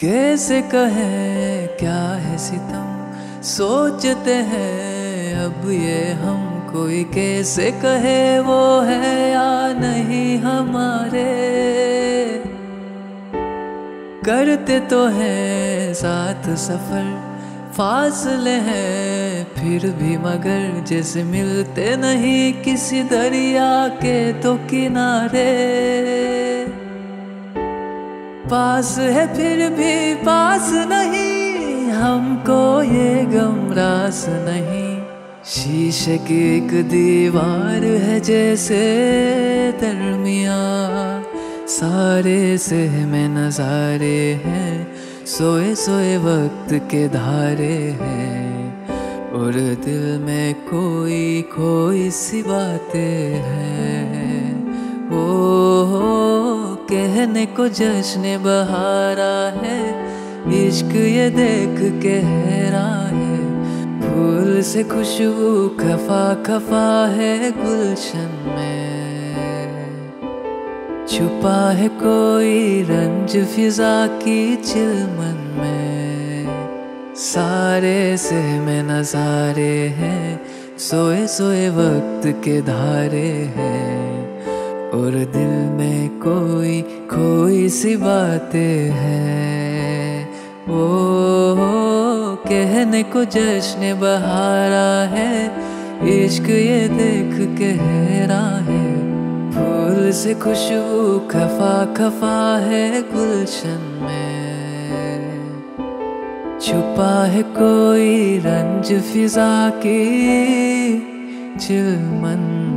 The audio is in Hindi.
कैसे कहे, क्या है सितम? सोचते हैं, अब ये हम कोई कैसे कहे, वो है या नहीं हमारे? करते तो हैं, साथ सफ़र फासले हैं, फिर भी मगर जैसे मिलते नहीं, किसी दरिया के तो किनारे। पास है फिर भी पास नहीं, हमको ये गम रास नहीं। शीशे की एक दीवार है जैसे दरमिया, सारे से में नजारे हैं, सोए सोए वक्त के धारे हैं। और दिल में कोई कोई सी बातें हैं ओ कहने को जश्न बहारा है, इश्क ये देख के हैरान है। फूल से खुशबू खफा खफा है गुलशन में। छुपा है कोई रंज फिजा की चिलमन में। सारे से में नजारे हैं सोए सोए वक्त के धारे हैं। और दिल में कोई कोई सी बातें हैं। ओ, कहने को जश्न बहारा है। इश्क ये देख के हैरा है। फूल से खुशबू खफा खफा है गुलशन में। छुपा है कोई रंज फिजा की चिलमन